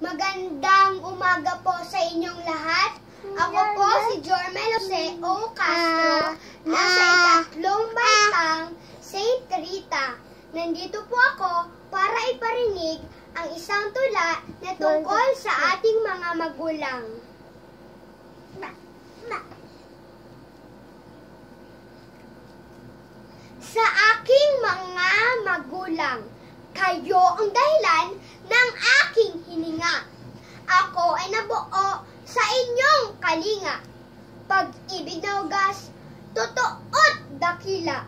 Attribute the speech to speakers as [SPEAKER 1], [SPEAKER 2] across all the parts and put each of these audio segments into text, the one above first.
[SPEAKER 1] Magandang umaga po sa inyong lahat. Ako po si Jormel Jose O. Castro, nasa ikatlong bantang St. Rita. Nandito po ako para iparinig ang isang tula na tungkol sa ating mga magulang. Sa aking mga magulang, kayo ang dahilan ng aking hininga. Ako ay nabuo sa inyong kalinga. Pag-ibig na ugas, totoo't dakila.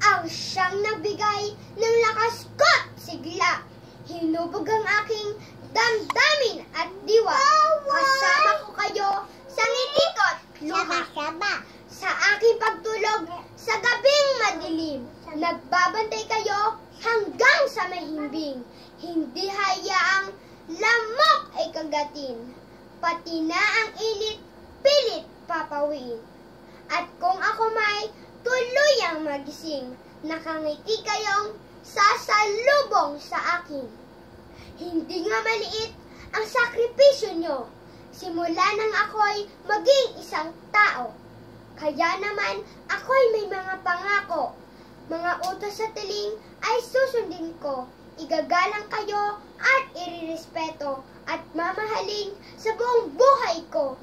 [SPEAKER 1] Ang siyang nagbigay ng lakas ko't sigla. Hinubog ang aking damdamin at diwa. Kasama ko kayo sa ngitikot luha. Sa aking pagtulog sa gabing madilim, nagbabantay kayo hanggang sa mahimbing. Hindi hayaang lamok ay kagatin, pati na ang init, pilit papawiin. At kung ako may tuluyang magising, nakangiti kayong sasalubong sa akin. Hindi nga maliit ang sakripisyo nyo. Simula nang ako'y maging isang tao. Kaya naman ako'y may mga pangako. Mga utos sa tiling ay susundin ko. Igagalang kayo at irirespeto at mamahalin sa buong buhay ko.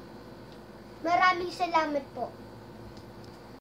[SPEAKER 1] Maraming salamat po.